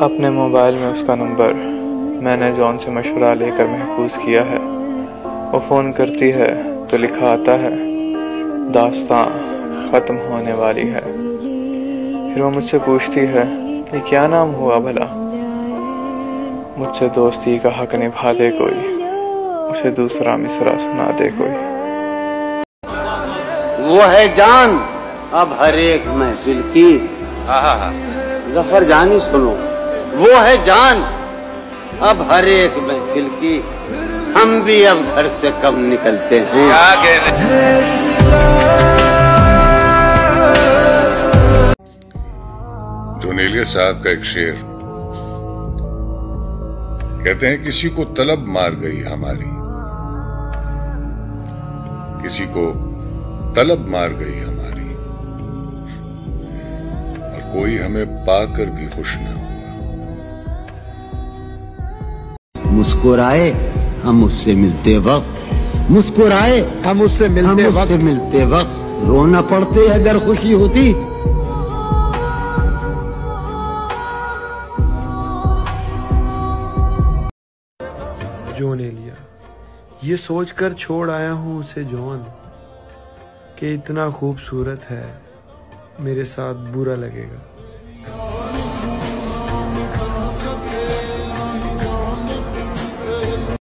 अपने मोबाइल में उसका नंबर मैंने जॉन से मशवरा लेकर महफूज किया है। वो फ़ोन करती है तो लिखा आता है दास्तां ख़त्म होने वाली है। फिर वो मुझसे पूछती है ये क्या नाम हुआ भला? मुझसे दोस्ती का हक निभा दे कोई उसे दूसरा मिसरा सुना दे कोई। वो है जान अब हर एक महफिल की। ज़फ़र जानी सुनो। वो है जान। अब हर एक महफिल की हम भी अब घर से कम निकलते हैं। जोनेलिया साहब का एक शेर। कहते हैं किसी को तलब मार गई हमारी। किसी को तलब मार गई हमारी। और कोई हमें पाकर भी खुश ना हुआ मुस्कुराए हम उससे मिलते वक्त। मुस्कुराए हम उससे मिलते हम उससे मिलते वक्त। रोना पड़ते अगर खुशी होती। जॉन एलिया ये सोचकर छोड़ आया हूँ उसे जॉन कि इतना खूबसूरत है मेरे साथ बुरा लगेगा।